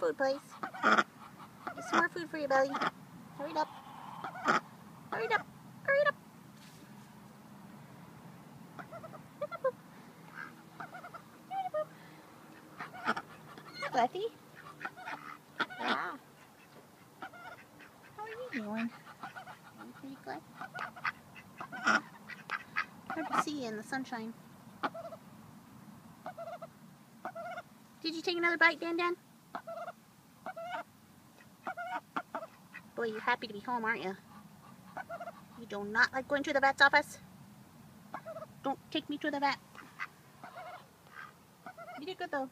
food, please. Get some more food for your belly. Hurry up. Hurry up. Hurry up. Fluffy? Yeah. How are you doing? Are you pretty good? Hard to see you in the sunshine. Did you take another bite, Dan Dan? Boy, you're happy to be home, aren't you? You do not like going to the vet's office? Don't take me to the vet. You did good though.